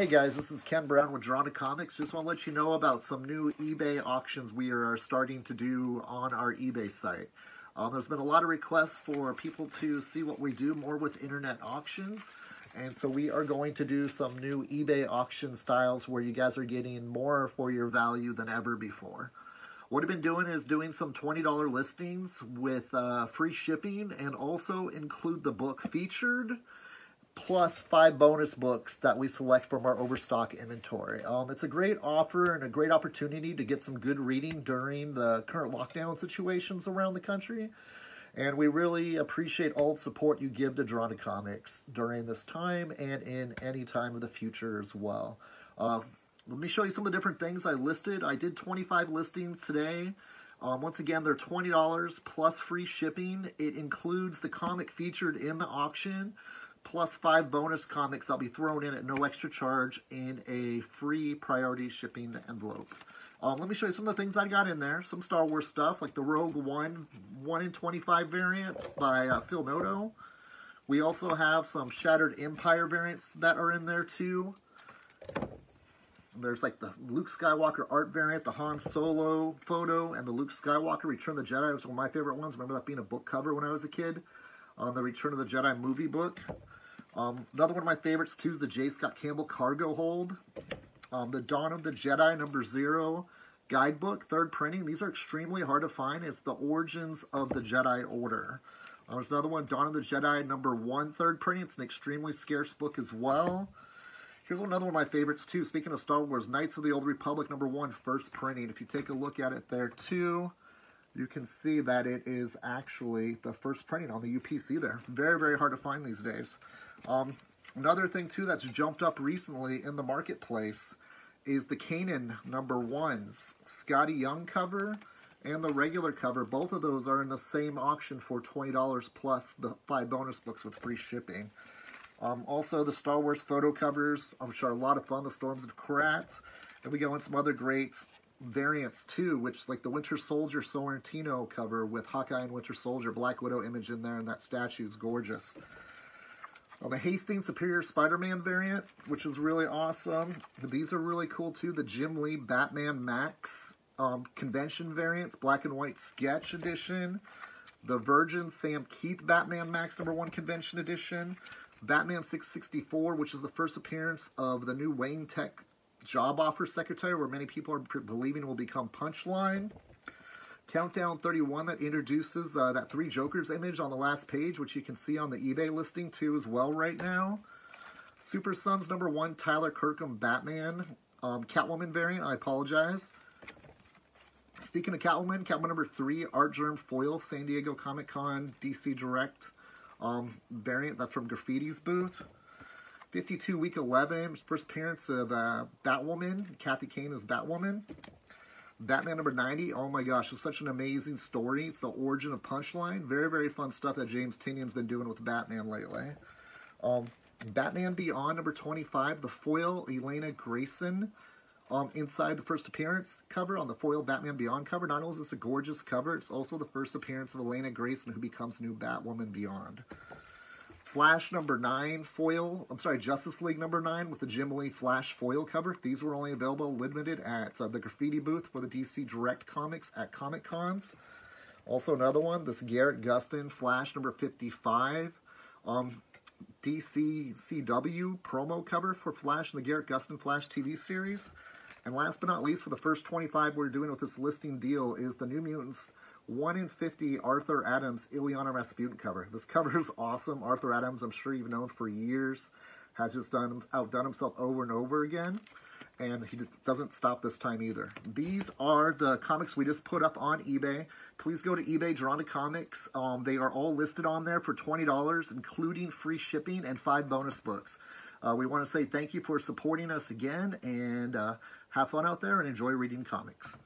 Hey guys, this is Ken Brown with Drawn to Comics. Just want to let you know about some new eBay auctions we are starting to do on our eBay site. Um, there's been a lot of requests for people to see what we do more with internet auctions. And so we are going to do some new eBay auction styles where you guys are getting more for your value than ever before. What I've been doing is doing some $20 listings with uh, free shipping and also include the book featured plus five bonus books that we select from our overstock inventory. Um, it's a great offer and a great opportunity to get some good reading during the current lockdown situations around the country. And we really appreciate all the support you give to Drawn to Comics during this time and in any time of the future as well. Uh, let me show you some of the different things I listed. I did 25 listings today. Um, once again, they're $20 plus free shipping. It includes the comic featured in the auction, plus five bonus comics that'll be thrown in at no extra charge in a free priority shipping envelope. Um, let me show you some of the things I got in there. Some Star Wars stuff, like the Rogue One 1 in 25 variant by uh, Phil Noto. We also have some Shattered Empire variants that are in there too. There's like the Luke Skywalker art variant, the Han Solo photo, and the Luke Skywalker Return the Jedi, which was one of my favorite ones. Remember that being a book cover when I was a kid on the Return of the Jedi movie book. Um, another one of my favorites too is the J. Scott Campbell cargo hold. Um, the Dawn of the Jedi number zero guidebook, third printing. These are extremely hard to find. It's the Origins of the Jedi Order. Uh, there's another one, Dawn of the Jedi number one, third printing. It's an extremely scarce book as well. Here's another one of my favorites too. Speaking of Star Wars, Knights of the Old Republic number one, first printing. If you take a look at it there too, you can see that it is actually the first printing on the UPC there. Very, very hard to find these days. Um, another thing too that's jumped up recently in the marketplace is the Kanan number ones. Skottie Young cover and the regular cover. Both of those are in the same auction for $20 plus the five bonus books with free shipping. Um, also, the Star Wars photo covers, which are a lot of fun. The Storms of Crait. And we go in some other great variants too, which like the Winter Soldier Sorrentino cover with Hawkeye and Winter Soldier, Black Widow image in there, and that statue is gorgeous. Um, the Hastings Superior Spider-Man variant, which is really awesome. These are really cool too. The Jim Lee Batman Max um, convention variants, black and white sketch edition. The Virgin Sam Kieth Batman Max number one convention edition. Batman 664, which is the first appearance of the new Wayne Tech job offer secretary, where many people are believing will become Punchline. Countdown 31 that introduces uh, that Three Jokers image on the last page, which you can see on the eBay listing too as well right now. Super Sons number one, Tyler Kirkham Batman, um, Catwoman variant, I apologize. Speaking of Catwoman, Catwoman number three, Artgerm Foil, San Diego Comic Con, DC Direct um, variant, that's from Graphitti's booth. 52 week 11, first appearance of uh, Batwoman, Kathy Kane is Batwoman. Batman number 90, oh my gosh, it's such an amazing story. It's the origin of Punchline. Very, very fun stuff that James Tynion's been doing with Batman lately. Um, Batman Beyond number 25, the foil Elainna Grayson um, inside the first appearance cover on the foil Batman Beyond cover. Not only is this a gorgeous cover, it's also the first appearance of Elainna Grayson who becomes new Batwoman Beyond. Flash number 9 foil, I'm sorry, Justice League number 9 with the Jim Lee Flash foil cover. These were only available limited at uh, the Graphitti booth for the DC Direct Comics at Comic Cons. Also another one, this Grant Gustin Flash number 55. Um, DC CW promo cover for Flash and the Grant Gustin Flash TV series. And last but not least, for the first 25 we're doing with this listing deal is the New Mutants 1 in 50 Arthur Adams Illyana Rasputin cover. This cover is awesome. Arthur Adams, I'm sure you've known for years, has just done outdone himself over and over again. And he doesn't stop this time either. These are the comics we just put up on eBay. Please go to eBay, to Comics. Um, they are all listed on there for $20, including free shipping and five bonus books. Uh, we want to say thank you for supporting us again, and uh, have fun out there and enjoy reading comics.